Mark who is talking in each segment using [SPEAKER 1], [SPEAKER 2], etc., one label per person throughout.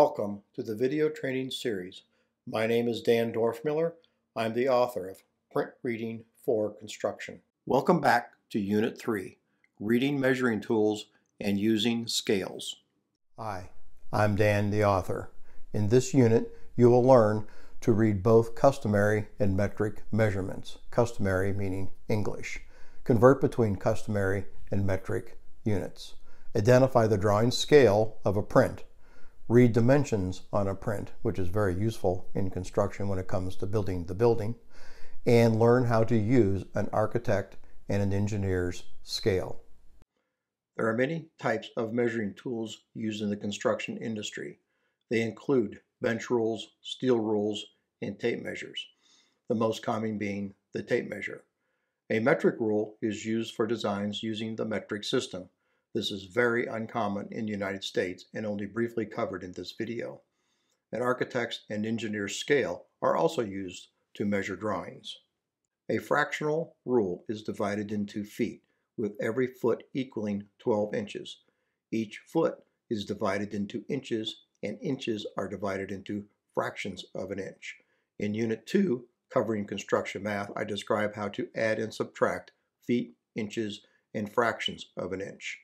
[SPEAKER 1] Welcome to the video training series. My name is Dan Dorfmueller. I'm the author of Print Reading for Construction. Welcome back to Unit 3, Reading Measuring Tools and Using Scales. Hi, I'm Dan, the author. In this unit, you will learn to read both customary and metric measurements, customary meaning English. Convert between customary and metric units. Identify the drawing scale of a print read dimensions on a print, which is very useful in construction when it comes to building the building, and learn how to use an architect and an engineer's scale. There are many types of measuring tools used in the construction industry. They include bench rules, steel rules, and tape measures, the most common being the tape measure. A metric rule is used for designs using the metric system. This is very uncommon in the United States and only briefly covered in this video. An architect's and engineer's scale are also used to measure drawings. A fractional rule is divided into feet, with every foot equaling 12 inches. Each foot is divided into inches, and inches are divided into fractions of an inch. In Unit 2, covering construction math, I describe how to add and subtract feet, inches, and fractions of an inch.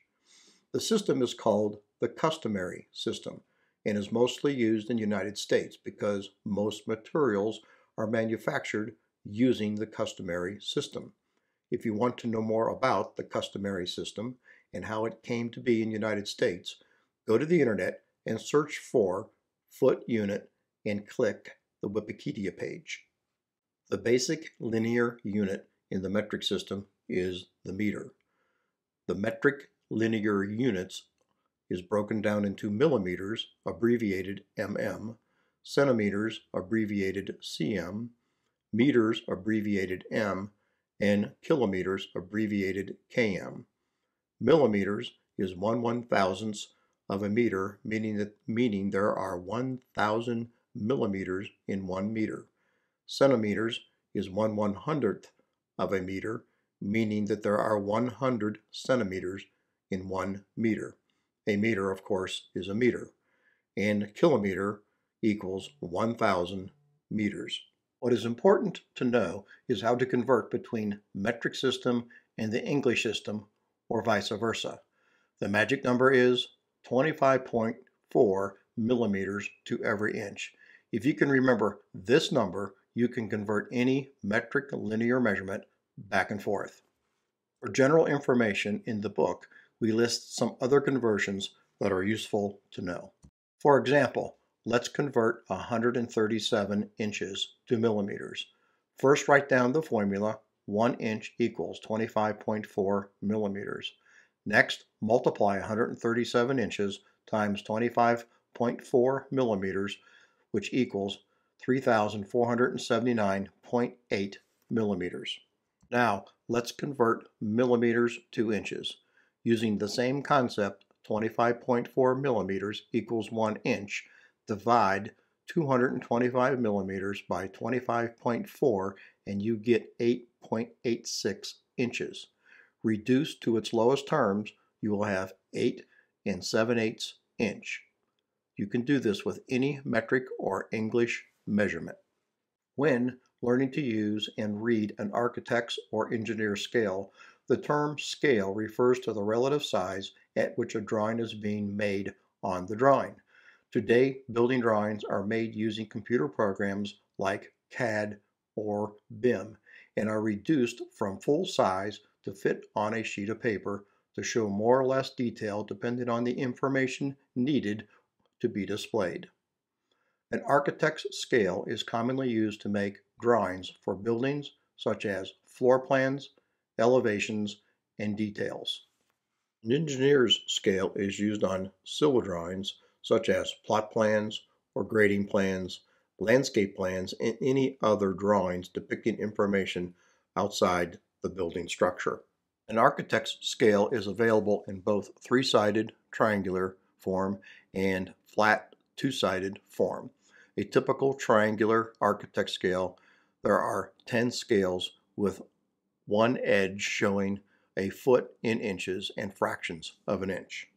[SPEAKER 1] The system is called the customary system and is mostly used in the United States because most materials are manufactured using the customary system. If you want to know more about the customary system and how it came to be in the United States, go to the internet and search for foot unit and click the Wikipedia page. The basic linear unit in the metric system is the meter. The metric linear units is broken down into millimeters, abbreviated mm, centimeters, abbreviated cm, meters, abbreviated m, and kilometers, abbreviated km. Millimeters is 1 one thousandths of a meter, meaning that meaning there are 1,000 millimeters in one meter. Centimeters is 1 one hundredth of a meter, meaning that there are 100 centimeters in one meter. A meter, of course, is a meter, and kilometer equals 1,000 meters. What is important to know is how to convert between metric system and the English system, or vice versa. The magic number is 25.4 millimeters to every inch. If you can remember this number, you can convert any metric linear measurement back and forth. For general information in the book, we list some other conversions that are useful to know. For example, let's convert 137 inches to millimeters. First write down the formula 1 inch equals 25.4 millimeters. Next, multiply 137 inches times 25.4 millimeters, which equals 3,479.8 millimeters. Now, let's convert millimeters to inches. Using the same concept, 25.4 millimeters equals 1 inch. Divide 225 millimeters by 25.4 and you get 8.86 inches. Reduced to its lowest terms, you will have 8 and 7 eighths inch. You can do this with any metric or English measurement. When learning to use and read an architect's or engineer's scale, the term scale refers to the relative size at which a drawing is being made on the drawing. Today, building drawings are made using computer programs like CAD or BIM and are reduced from full size to fit on a sheet of paper to show more or less detail depending on the information needed to be displayed. An architect's scale is commonly used to make drawings for buildings such as floor plans, elevations, and details. An engineer's scale is used on civil drawings such as plot plans or grading plans, landscape plans, and any other drawings depicting information outside the building structure. An architect's scale is available in both three-sided triangular form and flat two-sided form. A typical triangular architect scale, there are 10 scales with one edge showing a foot in inches and fractions of an inch.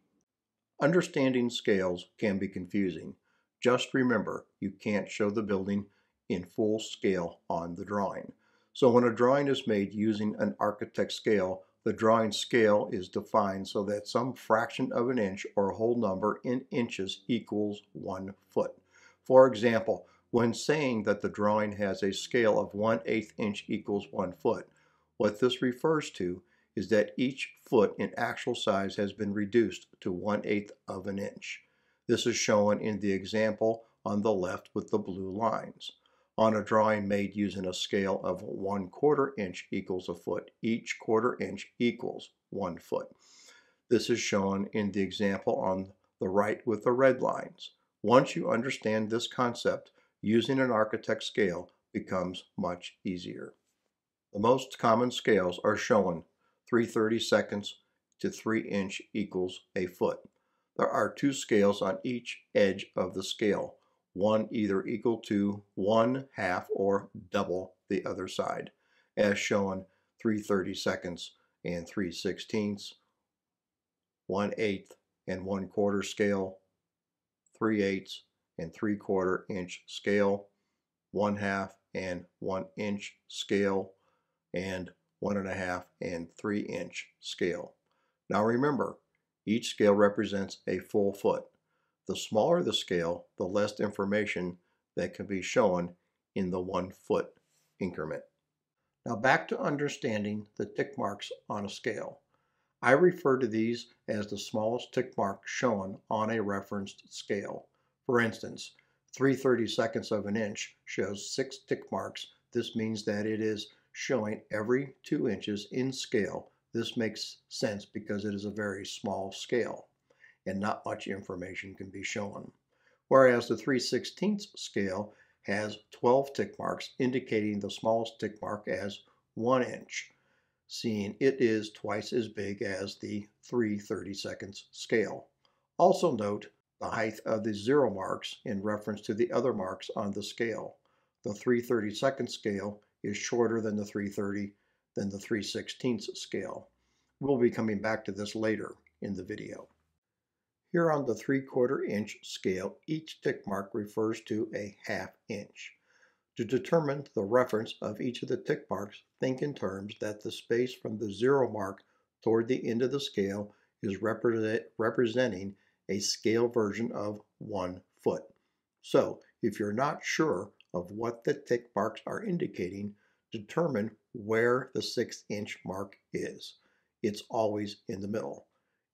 [SPEAKER 1] Understanding scales can be confusing. Just remember, you can't show the building in full scale on the drawing. So when a drawing is made using an architect scale, the drawing scale is defined so that some fraction of an inch or whole number in inches equals one foot. For example, when saying that the drawing has a scale of 1 8 inch equals 1 foot, what this refers to is that each foot in actual size has been reduced to 1 8 of an inch. This is shown in the example on the left with the blue lines. On a drawing made using a scale of 1 quarter inch equals a foot, each quarter inch equals 1 foot. This is shown in the example on the right with the red lines. Once you understand this concept, using an architect scale becomes much easier. The most common scales are shown 330 seconds to 3 inch equals a foot. There are two scales on each edge of the scale, one either equal to 1 half or double the other side, as shown 330 seconds and 3 sixteenths, 1 eighth and 1 quarter scale, 3 eighths and 3 quarter inch scale, 1 half and 1 inch scale, and 1.5 and 3 inch scale. Now remember, each scale represents a full foot. The smaller the scale, the less information that can be shown in the one foot increment. Now back to understanding the tick marks on a scale. I refer to these as the smallest tick mark shown on a referenced scale. For instance, 330 seconds of an inch shows six tick marks. This means that it is showing every two inches in scale. This makes sense because it is a very small scale and not much information can be shown. Whereas the 3 16 scale has 12 tick marks indicating the smallest tick mark as 1 inch, seeing it is twice as big as the 3 30 seconds scale. Also note the height of the zero marks in reference to the other marks on the scale. The 332nd scale is shorter than the 330 than the 3 16th scale. We'll be coming back to this later in the video. Here on the 3 quarter inch scale, each tick mark refers to a half inch. To determine the reference of each of the tick marks, think in terms that the space from the zero mark toward the end of the scale is represent, representing a scale version of one foot. So if you're not sure of what the tick marks are indicating, determine where the six inch mark is. It's always in the middle.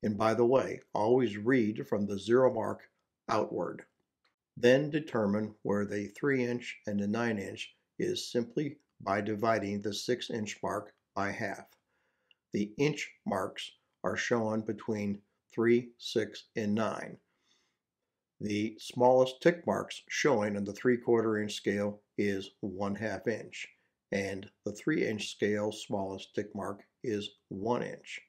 [SPEAKER 1] And by the way, always read from the zero mark outward. Then determine where the 3 inch and the 9 inch is simply by dividing the 6 inch mark by half. The inch marks are shown between 3, 6, and 9. The smallest tick marks showing on the 3 quarter inch scale is 1 half inch, and the 3 inch scale smallest tick mark is 1 inch.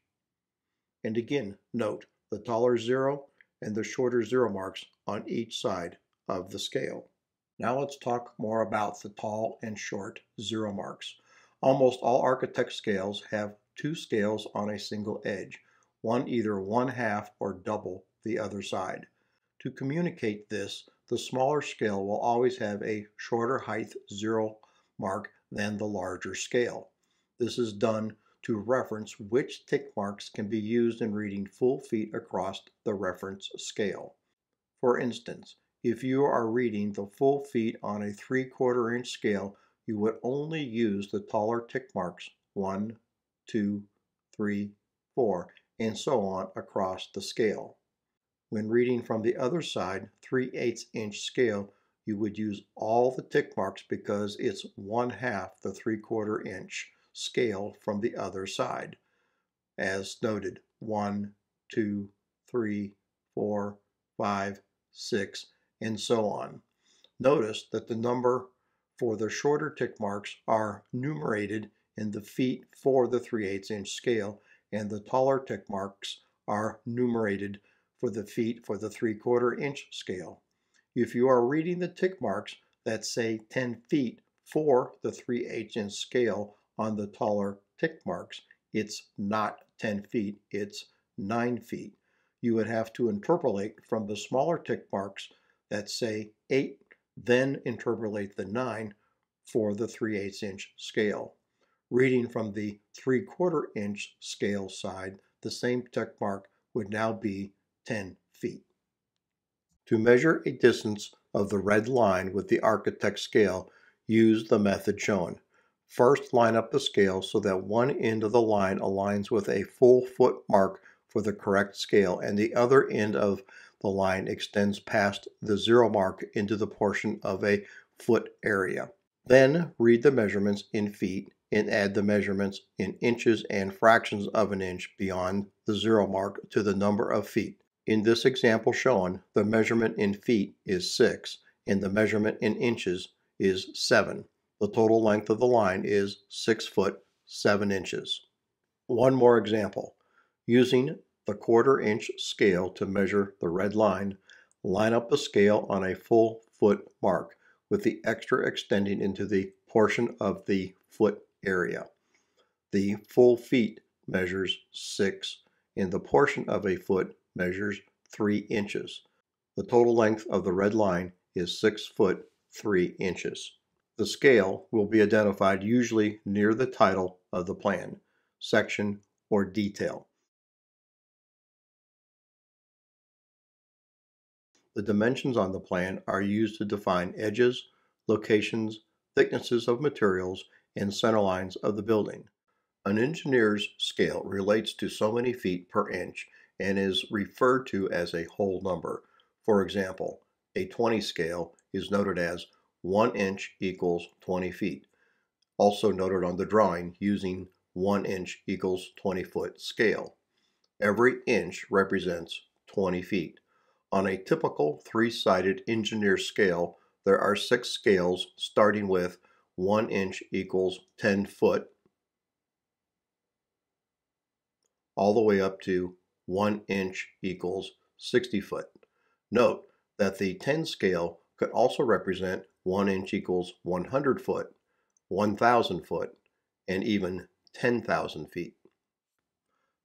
[SPEAKER 1] And again, note the taller zero and the shorter zero marks on each side of the scale. Now let's talk more about the tall and short zero marks. Almost all architect scales have two scales on a single edge, one either one half or double the other side. To communicate this, the smaller scale will always have a shorter height zero mark than the larger scale. This is done to reference which tick marks can be used in reading full feet across the reference scale. For instance, if you are reading the full feet on a 3 quarter inch scale, you would only use the taller tick marks 1, 2, 3, 4, and so on across the scale. When reading from the other side, 3 8 inch scale, you would use all the tick marks because it's one half the 3 quarter inch scale from the other side. As noted, 1, 2, 3, 4, 5, 6, and so on. Notice that the number for the shorter tick marks are numerated in the feet for the 3 8 inch scale and the taller tick marks are numerated for the feet for the 3 quarter inch scale. If you are reading the tick marks that say 10 feet for the 3 8 inch scale on the taller tick marks, it's not 10 feet, it's 9 feet. You would have to interpolate from the smaller tick marks that say 8, then interpolate the 9 for the 3 8 inch scale. Reading from the 3 quarter inch scale side, the same tick mark would now be 10 feet. To measure a distance of the red line with the architect scale, use the method shown. First, line up the scale so that one end of the line aligns with a full foot mark for the correct scale and the other end of the line extends past the zero mark into the portion of a foot area. Then read the measurements in feet and add the measurements in inches and fractions of an inch beyond the zero mark to the number of feet. In this example shown, the measurement in feet is 6 and the measurement in inches is 7. The total length of the line is 6 foot 7 inches. One more example. Using the quarter inch scale to measure the red line, line up the scale on a full foot mark with the extra extending into the portion of the foot area. The full feet measures 6 and the portion of a foot measures 3 inches. The total length of the red line is 6 foot 3 inches. The scale will be identified usually near the title of the plan, section, or detail. The dimensions on the plan are used to define edges, locations, thicknesses of materials, and centerlines of the building. An engineer's scale relates to so many feet per inch and is referred to as a whole number. For example, a 20 scale is noted as 1 inch equals 20 feet, also noted on the drawing using 1 inch equals 20 foot scale. Every inch represents 20 feet. On a typical three-sided engineer scale, there are six scales starting with 1 inch equals 10 foot, all the way up to 1 inch equals 60 foot. Note that the 10 scale could also represent 1 inch equals 100 foot, 1,000 foot, and even 10,000 feet.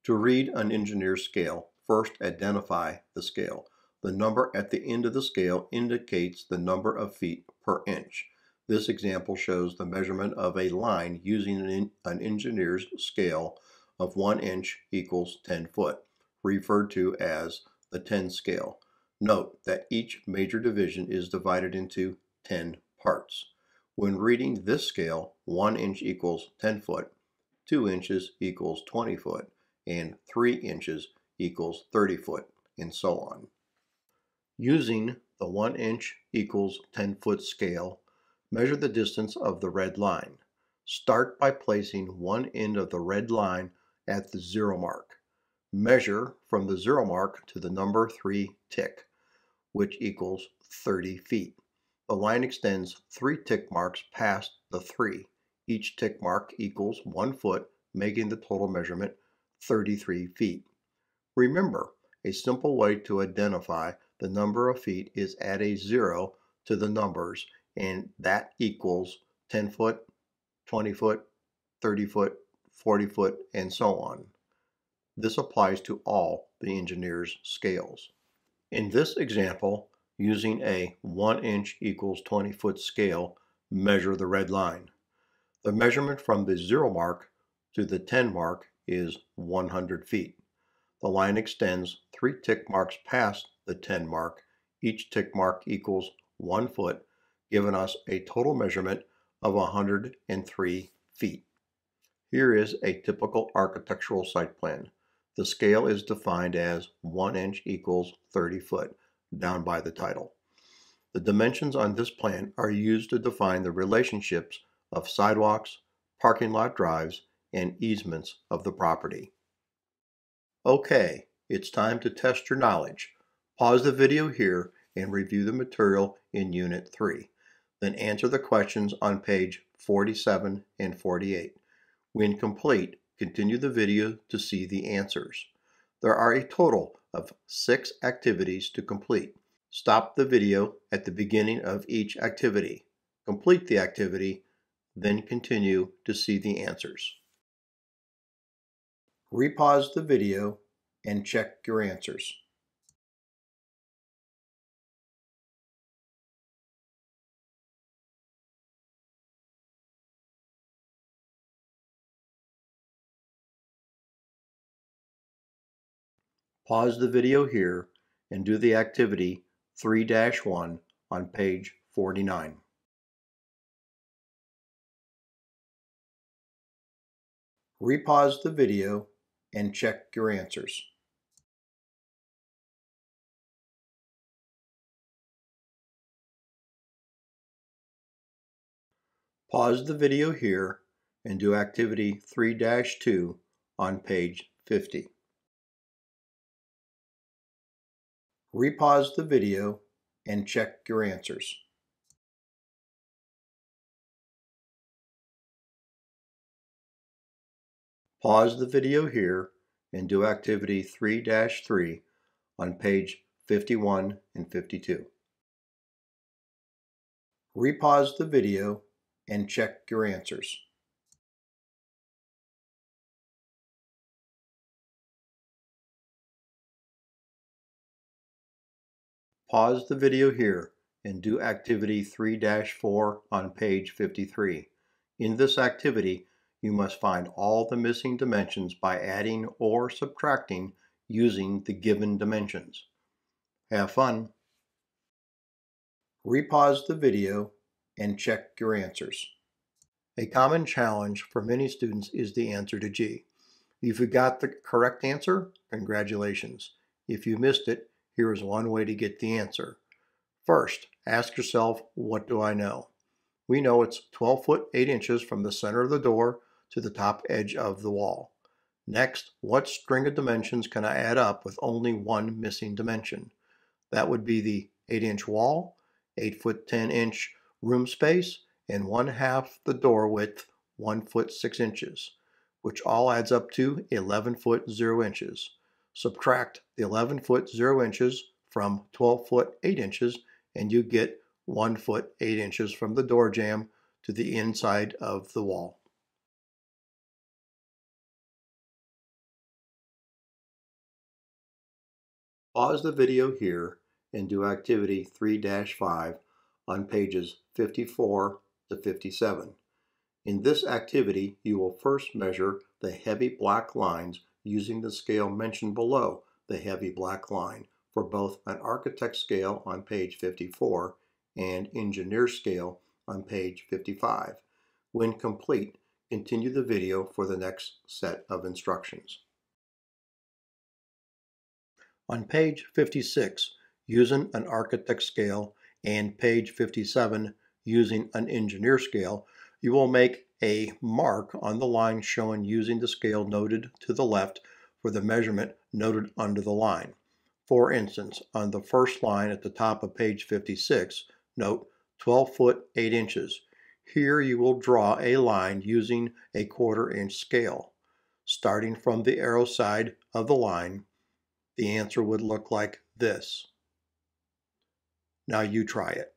[SPEAKER 1] To read an engineer's scale, first identify the scale. The number at the end of the scale indicates the number of feet per inch. This example shows the measurement of a line using an, engineer's scale of 1 inch equals 10 foot referred to as the 10 scale. Note that each major division is divided into 10 parts. When reading this scale, 1 inch equals 10 foot, 2 inches equals 20 foot, and 3 inches equals 30 foot, and so on. Using the 1 inch equals 10 foot scale, measure the distance of the red line. Start by placing one end of the red line at the zero mark measure from the zero mark to the number 3 tick, which equals 30 feet. The line extends 3 tick marks past the 3. Each tick mark equals 1 foot, making the total measurement 33 feet. Remember, a simple way to identify the number of feet is add a 0 to the numbers, and that equals 10 foot, 20 foot, 30 foot, 40 foot, and so on. This applies to all the engineer's scales. In this example, using a 1 inch equals 20 foot scale, measure the red line. The measurement from the 0 mark to the 10 mark is 100 feet. The line extends 3 tick marks past the 10 mark. Each tick mark equals 1 foot, giving us a total measurement of 103 feet. Here is a typical architectural site plan. The scale is defined as 1 inch equals 30 foot, down by the title. The dimensions on this plan are used to define the relationships of sidewalks, parking lot drives, and easements of the property. Okay, it's time to test your knowledge. Pause the video here and review the material in Unit 3. Then answer the questions on page 47 and 48. When complete, Continue the video to see the answers. There are a total of six activities to complete. Stop the video at the beginning of each activity. Complete the activity, then continue to see the answers. Repause the video and check your answers. Pause the video here and do the activity 3-1 on page 49. Repause the video and check your answers. Pause the video here and do activity 3-2 on page 50. Repause the video and check your answers. Pause the video here and do activity 3-3 on page 51 and 52. Repause the video and check your answers. Pause the video here and do activity 3-4 on page 53. In this activity, you must find all the missing dimensions by adding or subtracting using the given dimensions. Have fun! Repause the video and check your answers. A common challenge for many students is the answer to G. If you got the correct answer, congratulations. If you missed it, here is one way to get the answer. First, ask yourself, what do I know? We know it's 12 foot 8 inches from the center of the door to the top edge of the wall. Next, what string of dimensions can I add up with only one missing dimension? That would be the 8 inch wall, 8 foot 10 inch room space, and 1 half the door width, 1 foot 6 inches, which all adds up to 11 foot 0 inches. Subtract the 11 foot 0 inches from 12 foot 8 inches and you get 1 foot 8 inches from the door jamb to the inside of the wall. Pause the video here and do activity 3-5 on pages 54 to 57. In this activity, you will first measure the heavy black lines using the scale mentioned below the heavy black line for both an architect scale on page 54 and engineer scale on page 55. When complete, continue the video for the next set of instructions. On page 56, using an architect scale, and page 57, using an engineer scale, you will make a mark on the line shown using the scale noted to the left for the measurement noted under the line. For instance, on the first line at the top of page 56, note 12 foot 8 inches. Here you will draw a line using a quarter inch scale. Starting from the arrow side of the line, the answer would look like this. Now you try it.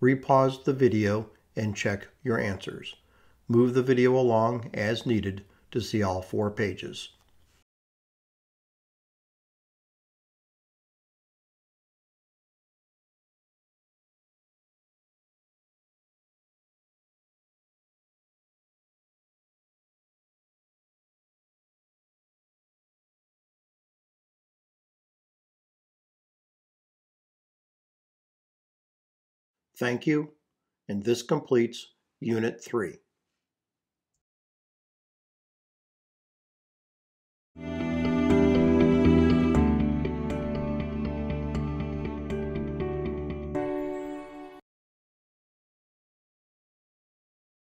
[SPEAKER 1] Repause the video and check your answers. Move the video along as needed to see all four pages. Thank you, and this completes Unit 3.